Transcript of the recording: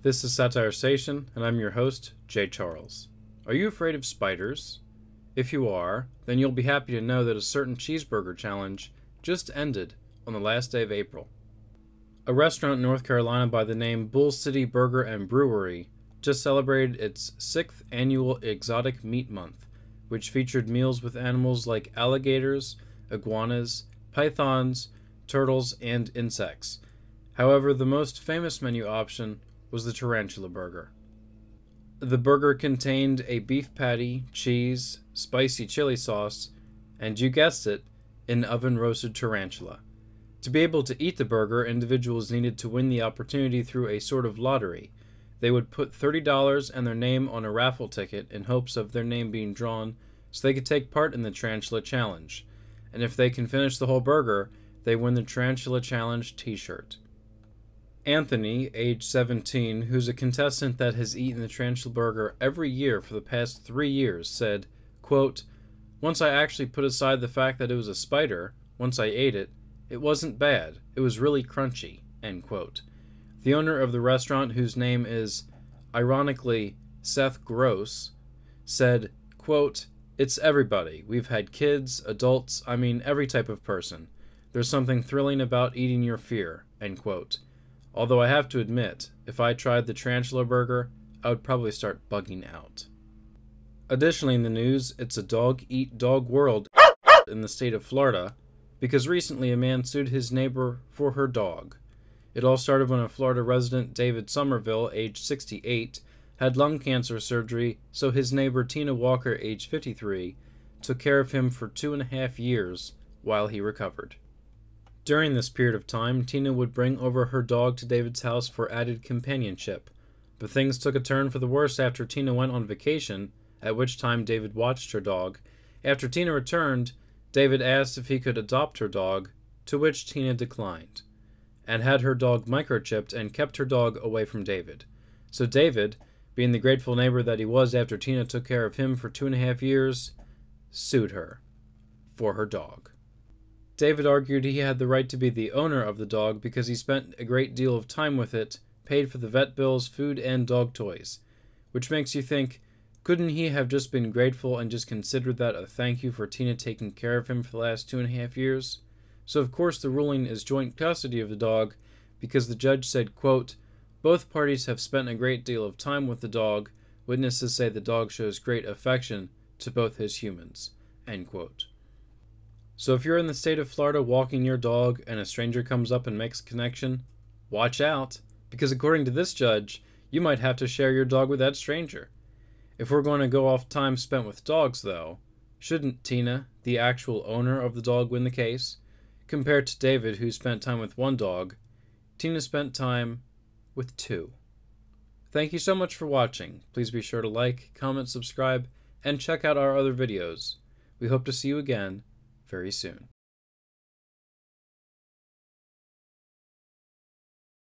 This is Satire Station, and I'm your host, Jay Charles. Are you afraid of spiders? If you are, then you'll be happy to know that a certain cheeseburger challenge just ended on the last day of April. A restaurant in North Carolina by the name Bull City Burger and Brewery just celebrated its sixth annual Exotic Meat Month, which featured meals with animals like alligators, iguanas, pythons, turtles, and insects. However, the most famous menu option was the tarantula burger. The burger contained a beef patty, cheese, spicy chili sauce, and you guessed it, an oven roasted tarantula. To be able to eat the burger, individuals needed to win the opportunity through a sort of lottery. They would put $30 and their name on a raffle ticket in hopes of their name being drawn so they could take part in the Tarantula Challenge. And if they can finish the whole burger, they win the Tarantula Challenge t shirt. Anthony, age 17, who's a contestant that has eaten the tarantula burger every year for the past three years, said, quote, Once I actually put aside the fact that it was a spider, once I ate it, it wasn't bad. It was really crunchy. End quote. The owner of the restaurant, whose name is, ironically, Seth Gross, said, quote, It's everybody. We've had kids, adults, I mean every type of person. There's something thrilling about eating your fear. End quote. Although I have to admit, if I tried the tarantula burger, I would probably start bugging out. Additionally, in the news, it's a dog eat dog world in the state of Florida because recently a man sued his neighbor for her dog. It all started when a Florida resident, David Somerville, age 68, had lung cancer surgery, so his neighbor, Tina Walker, age 53, took care of him for two and a half years while he recovered. During this period of time, Tina would bring over her dog to David's house for added companionship. But things took a turn for the worse after Tina went on vacation, at which time David watched her dog. After Tina returned, David asked if he could adopt her dog, to which Tina declined, and had her dog microchipped and kept her dog away from David. So David, being the grateful neighbor that he was after Tina took care of him for two and a half years, sued her for her dog. David argued he had the right to be the owner of the dog because he spent a great deal of time with it, paid for the vet bills, food, and dog toys. Which makes you think, couldn't he have just been grateful and just considered that a thank you for Tina taking care of him for the last two and a half years? So, of course, the ruling is joint custody of the dog because the judge said, quote, Both parties have spent a great deal of time with the dog. Witnesses say the dog shows great affection to both his humans. End quote. So, if you're in the state of Florida walking your dog and a stranger comes up and makes a connection, watch out, because according to this judge, you might have to share your dog with that stranger. If we're going to go off time spent with dogs, though, shouldn't Tina, the actual owner of the dog, win the case? Compared to David, who spent time with one dog, Tina spent time with two. Thank you so much for watching. Please be sure to like, comment, subscribe, and check out our other videos. We hope to see you again very soon.